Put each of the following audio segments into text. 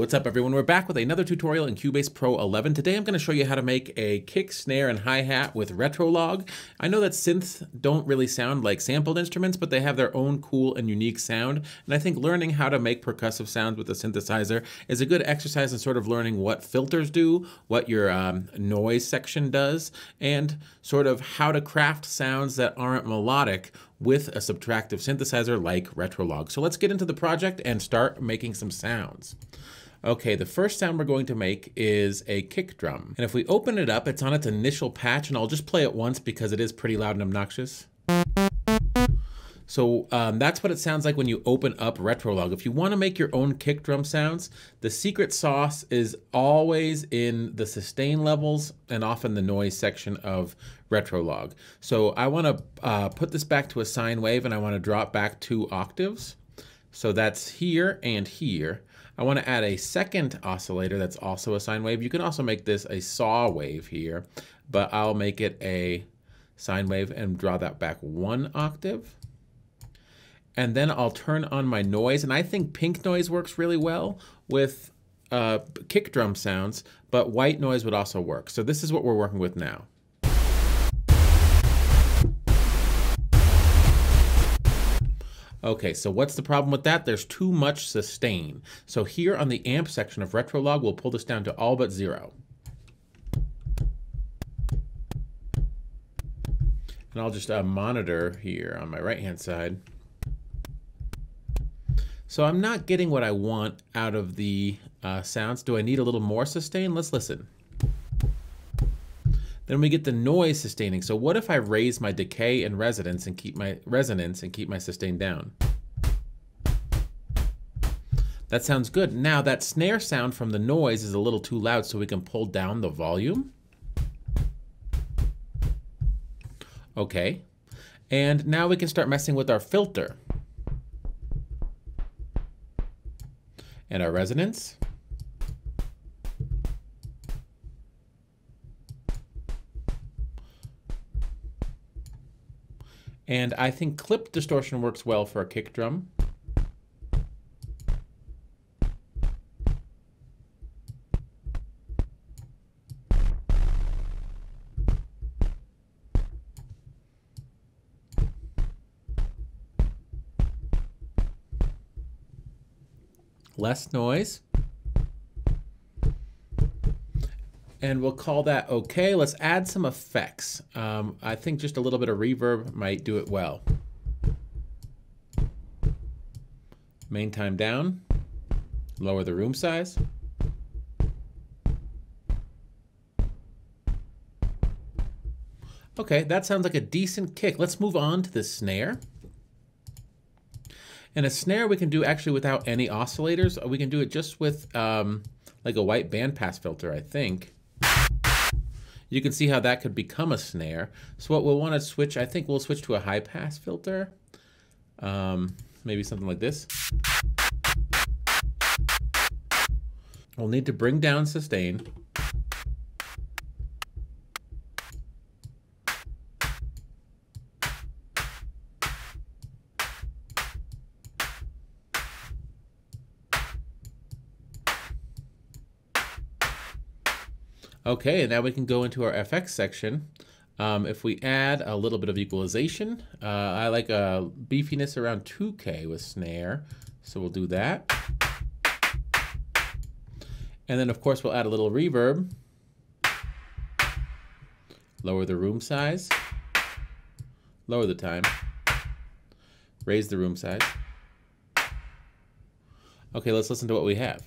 what's up everyone? We're back with another tutorial in Cubase Pro 11. Today I'm going to show you how to make a kick, snare, and hi-hat with Retrologue. I know that synths don't really sound like sampled instruments, but they have their own cool and unique sound, and I think learning how to make percussive sounds with a synthesizer is a good exercise in sort of learning what filters do, what your um, noise section does, and sort of how to craft sounds that aren't melodic with a subtractive synthesizer like Retrologue. So let's get into the project and start making some sounds. Okay, the first sound we're going to make is a kick drum. And if we open it up, it's on its initial patch, and I'll just play it once because it is pretty loud and obnoxious. So um, that's what it sounds like when you open up Retrologue. If you want to make your own kick drum sounds, the secret sauce is always in the sustain levels and often the noise section of Retrologue. So I want to uh, put this back to a sine wave and I want to drop back two octaves. So that's here and here. I want to add a second oscillator that's also a sine wave. You can also make this a saw wave here, but I'll make it a sine wave and draw that back one octave. And then I'll turn on my noise, and I think pink noise works really well with uh, kick drum sounds, but white noise would also work. So this is what we're working with now. Okay, so what's the problem with that? There's too much sustain. So here on the amp section of Retrologue, we'll pull this down to all but zero. And I'll just uh, monitor here on my right-hand side. So I'm not getting what I want out of the uh, sounds. Do I need a little more sustain? Let's listen. Then we get the noise sustaining. So what if I raise my decay and resonance and keep my resonance and keep my sustain down? That sounds good. Now that snare sound from the noise is a little too loud so we can pull down the volume. Okay. And now we can start messing with our filter. And our resonance. And I think clip distortion works well for a kick drum. Less noise. And we'll call that okay. Let's add some effects. Um, I think just a little bit of reverb might do it well. Main time down, lower the room size. Okay, that sounds like a decent kick. Let's move on to the snare. And a snare we can do actually without any oscillators. We can do it just with um, like a white bandpass filter, I think you can see how that could become a snare. So what we'll want to switch, I think we'll switch to a high pass filter. Um, maybe something like this. We'll need to bring down sustain. Okay, and now we can go into our FX section. Um, if we add a little bit of equalization, uh, I like a beefiness around 2K with snare, so we'll do that. And then of course we'll add a little reverb. Lower the room size. Lower the time. Raise the room size. Okay, let's listen to what we have.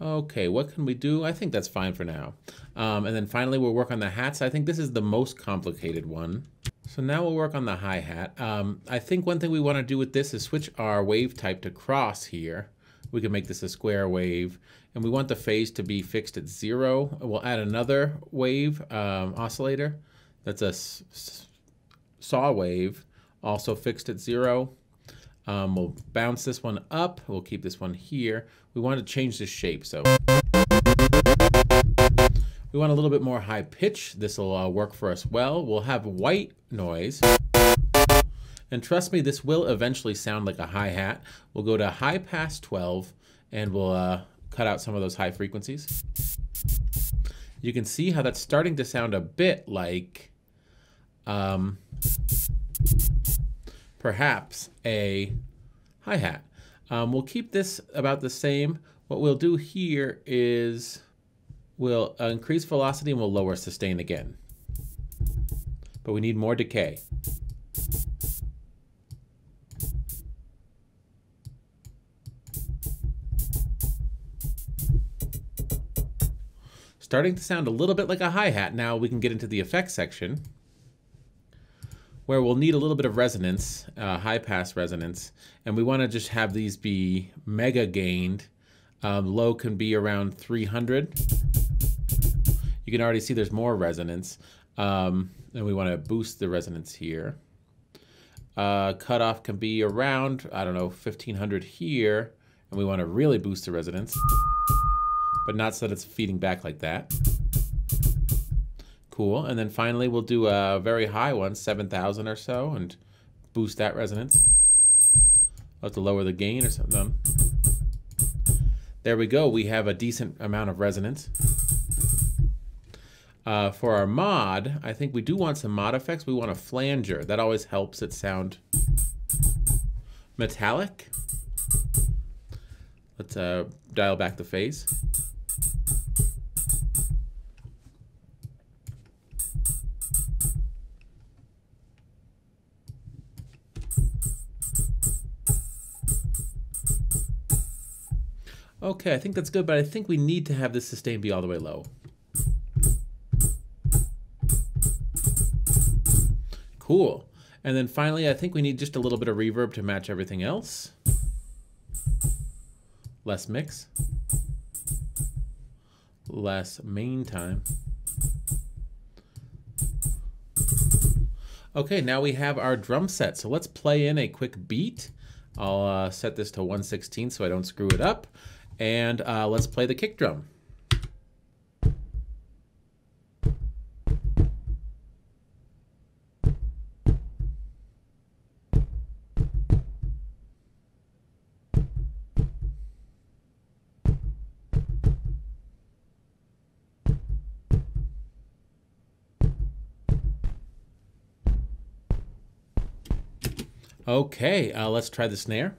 Okay, what can we do? I think that's fine for now. Um, and then finally, we'll work on the hats. I think this is the most complicated one. So now we'll work on the hi-hat. Um, I think one thing we want to do with this is switch our wave type to cross here. We can make this a square wave. And we want the phase to be fixed at zero. We'll add another wave um, oscillator. That's a saw wave, also fixed at zero. Um, we'll bounce this one up. We'll keep this one here. We want to change the shape, so. We want a little bit more high pitch. This will uh, work for us well. We'll have white noise. And trust me, this will eventually sound like a hi-hat. We'll go to high pass 12 and we'll uh, cut out some of those high frequencies. You can see how that's starting to sound a bit like um, perhaps a hi-hat. Um, we'll keep this about the same. What we'll do here is we'll increase velocity and we'll lower sustain again. But we need more decay. Starting to sound a little bit like a hi-hat. Now we can get into the effects section where we'll need a little bit of resonance, uh, high pass resonance, and we want to just have these be mega gained. Um, low can be around 300. You can already see there's more resonance, um, and we want to boost the resonance here. Uh, cutoff can be around, I don't know, 1500 here, and we want to really boost the resonance but not so that it's feeding back like that. Cool. And then finally, we'll do a very high one, 7,000 or so, and boost that resonance. I'll have to lower the gain or something. There we go. We have a decent amount of resonance. Uh, for our mod, I think we do want some mod effects. We want a flanger. That always helps it sound metallic. Let's uh, dial back the phase. Okay, I think that's good, but I think we need to have this sustain be all the way low. Cool. And then finally, I think we need just a little bit of reverb to match everything else. Less mix. Less main time. Okay, now we have our drum set. So let's play in a quick beat. I'll uh, set this to 116 so I don't screw it up and uh, let's play the kick drum. Okay, uh, let's try the snare.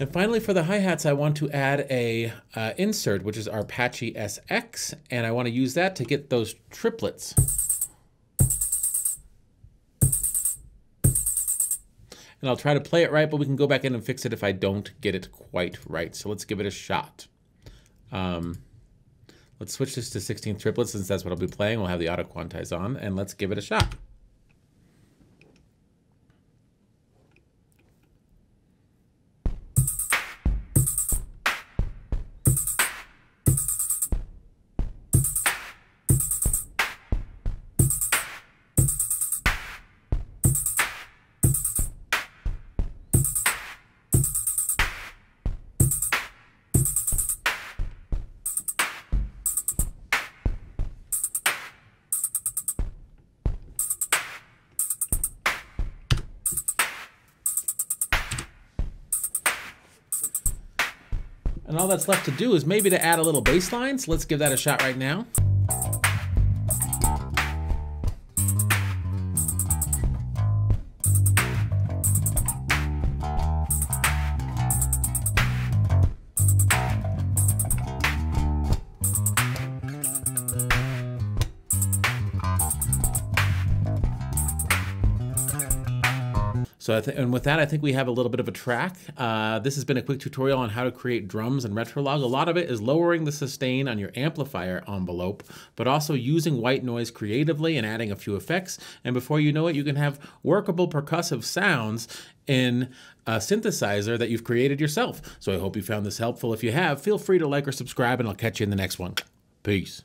And finally, for the hi-hats, I want to add a uh, insert, which is Arpache SX, and I want to use that to get those triplets. And I'll try to play it right, but we can go back in and fix it if I don't get it quite right. So let's give it a shot. Um, let's switch this to 16 triplets since that's what I'll be playing. We'll have the auto quantize on, and let's give it a shot. And all that's left to do is maybe to add a little bass line. So let's give that a shot right now. So, th- and with that, I think we have a little bit of a track. Uh, this has been a quick tutorial on how to create drums and Retrologue. A lot of it is lowering the sustain on your amplifier envelope, but also using white noise creatively and adding a few effects. And before you know it, you can have workable percussive sounds in a synthesizer that you've created yourself. So I hope you found this helpful. If you have, feel free to like or subscribe, and I'll catch you in the next one. Peace.